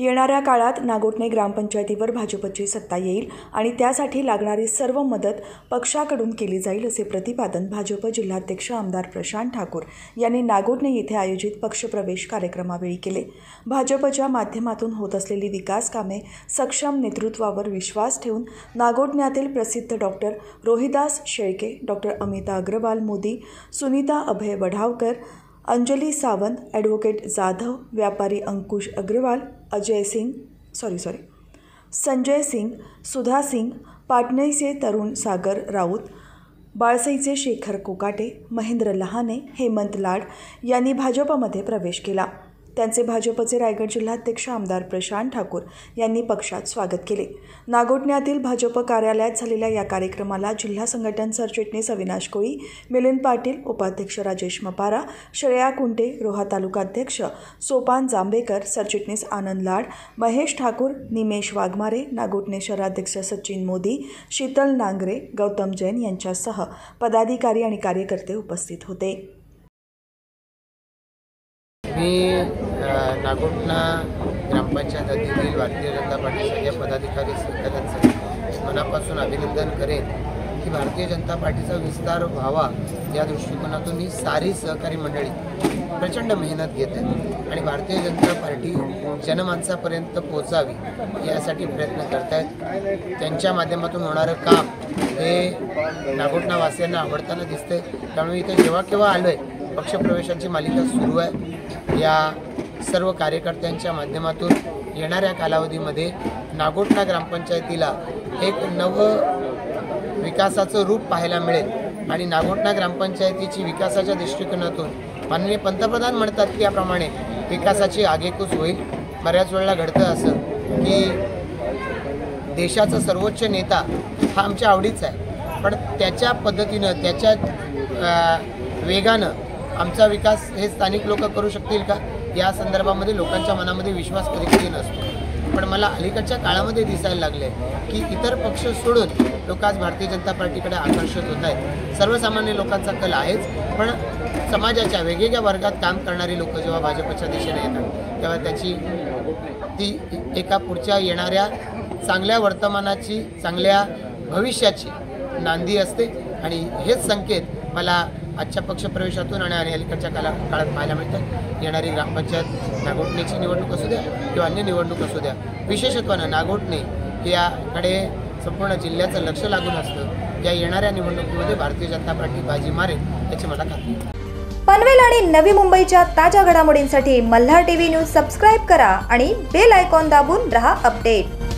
येणाऱ्या काळात नागोठणे ग्रामपंचायतीवर भाजपची सत्ता येईल आणि त्यासाठी लागणारी सर्व मदत पक्षाकडून केली जाईल असे प्रतिपादन भाजप जिल्हाध्यक्ष आमदार प्रशांत ठाकूर यांनी नागोठणे येथे आयोजित पक्षप्रवेश कार्यक्रमावेळी केले. भाजपच्या माध्यमातून होत असलेली विकास कामे सक्षम नेतृत्वावर विश्वास ठेवून नागोठण्यातील प्रसिद्ध doctor Rohidas Shelke doctor Amita Agarwal Modi Sunita Abhay Wadhavkar Anjali Sawant advocate Jadhav व्यापारी अंकुश अग्रवाल अजय सिंग सॉरी सॉरी संजय सिंग सुधा सिंग पाटणईचे तरुण सागर राऊत बाळसईचे शेखर कोकाटे महेंद्र लहाने हेमंत लाड यांनी भाजपमध्ये प्रवेश केला. त्यांचे भाजपचे रायगड जिल्हाध्यक्ष आमदार प्रशांत ठाकूर यांनी पक्षात स्वागत केले. नागोठण्यातील भाजप कार्यालयात झालेल्या या कार्यक्रमाला जिल्हा संघटन सरचिटणीस अविनाश कोळी मिलिंद पाटील उपाध्यक्ष राजेश मपारा श्रेया कुंटे रोहा तालुकाध्यक्ष सोपान जांभेकर सरचिटणीस आनंद लाड महेश ठाकूर निमेश वाघमारे नागोठणे शहराध्यक्ष सचिन मोदी शीतल नांगरे गौतम जैन यांच्यासह पदाधिकारी आणि कार्यकर्ते उपस्थित होते. मी नागोटना ग्रामपंचायत हद्दीतील भारतीय जनता पार्टी सगळ्या पदाधिकारी संघटनांचं मनापासून अभिनंदन करेन की भारतीय जनता पार्टीचा विस्तार व्हावा या दृष्टिकोनातून ही सारी सहकारी मंडळी प्रचंड मेहनत घेत आहेत आणि भारतीय जनता पार्टी जनमानसापर्यंत पोहोचावी यासाठी प्रयत्न करत आहेत त्यांच्या माध्यमातून होणारं काम हे नागोटनावासियांना आवडताना दिसतंय. त्यामुळे इथे जेव्हा केव्हा आलो आहे पक्षप्रवेशांची मालिका सुरू आहे. या सर्व कार्यकर्त्यांच्या माध्यमातून येणाऱ्या कालावधीमध्ये नागोठणा ग्रामपंचायतीला एक नवं विकासाचं रूप पाहायला मिळेल आणि नागोठणा ग्रामपंचायतीची विकासाच्या दृष्टिकोनातून माननीय पंतप्रधान म्हणतात त्याप्रमाणे विकासाची आगेकूच होईल. बऱ्याच वेळेला घडतं असं की देशाचा सर्वोच्च नेता हा आमच्या आवडीचा आहे. पण त्याच्या पद्धतीनं त्याच्या वेगानं आमचा विकास हे स्थानिक लोक करू शकतील का? या संदर्भामध्ये लोकांच्या मनामध्ये विश्वास कधी कधी नसतो. पण मला अलीकडच्या काळामध्ये दिसायला लागले की इतर पक्ष सोडून लोक आज भारतीय जनता पार्टीकडे आकर्षित होत आहेत. सर्वसामान्य लोकांचा कल आहेच पण समाजाच्या वेगवेगळ्या वर्गात काम करणारी लोक जेव्हा भाजपच्या दिशेने येतात तेव्हा त्याची ती एका पुढच्या येणाऱ्या चांगल्या वर्तमानाची चांगल्या भविष्याची नांदी असते. आणि हेच संकेत मला आजच्या पक्षप्रवेशातून आणि आणि अलीकडच्या काला काळात पाहायला मिळतं. येणारी ग्रामपंचायत नागोटणेची निवडणूक असू द्या किंवा अन्य निवडणूक असू द्या. विशेषत्वानं नागोटणे याकडे संपूर्ण जिल्ह्याचं लक्ष लागून असतं. या येणाऱ्या निवडणुकीमध्ये भारतीय जनता पार्टी बाजी मारेल याची मला खात्री पनवेल आणि नवी मुंबईच्या ताज्या घडामोडींसाठी मल्हार टीव्ही न्यूज सबस्क्राईब करा आणि बेल आयकॉन दाबून रहा अपडेट.